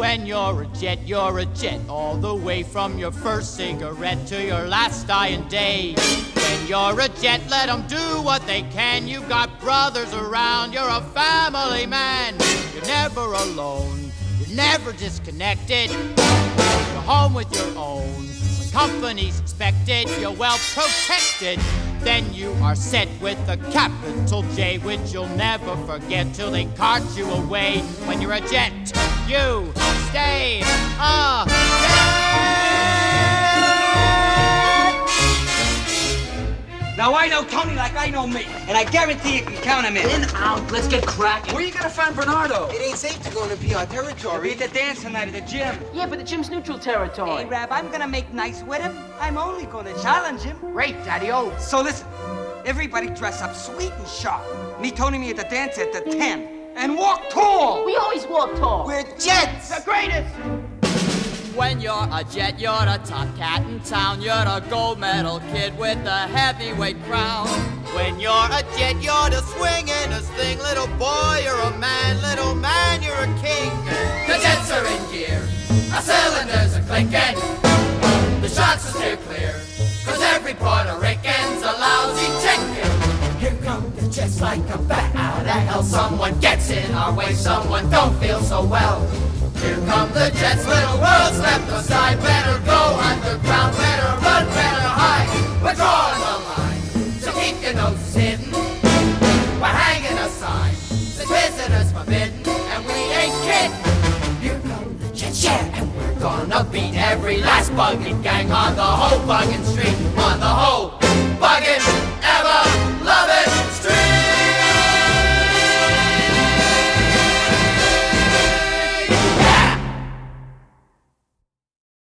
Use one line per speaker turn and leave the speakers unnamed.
When you're a jet, you're a jet, all the way from your first cigarette to your last dying day. When you're a jet, let them do what they can. You've got brothers around, you're a family man. You're never alone, you're never disconnected. You're home with your own. When company's expected, you're well protected. Then you are set with a capital J, which you'll never forget till they cart you away. When you're a jet, you stay a
Now I know Tony like I know me, and I guarantee you can count him in.
In, out, let's get cracking.
Where you gonna find Bernardo?
It ain't safe to go into PR
We'll
territory.
be at the dance tonight at the gym.
Yeah, but the gym's neutral territory.
Hey, Rab, I'm gonna make nice with him. I'm only gonna challenge him.
Great, Daddy-O.
So listen, everybody dress up sweet and sharp. Meet Tony me at the dance at the 10. And walk tall.
We always walk tall.
We're jets.
You're a jet, you're a top cat in town. You're a gold medal kid with a heavyweight crown. When you're a jet, you're the swingin'est thing. Little boy, you're a man. Little man, you're a king. The jets are in gear. Our cylinders are clinking. The shots are clear. Cause every Puerto Rican's a lousy chicken. Here come the jets like a bat out of hell. Someone gets in our way. Someone don't feel so well. Here come the jets, little world step aside. Better go underground, better run, better hide. We're the line, so keep your noses hidden. We're hanging a sign, says visitors forbidden, and we ain't kidding. Here come the jets, yeah, and we're gonna beat every last bugging gang on the whole bugging street.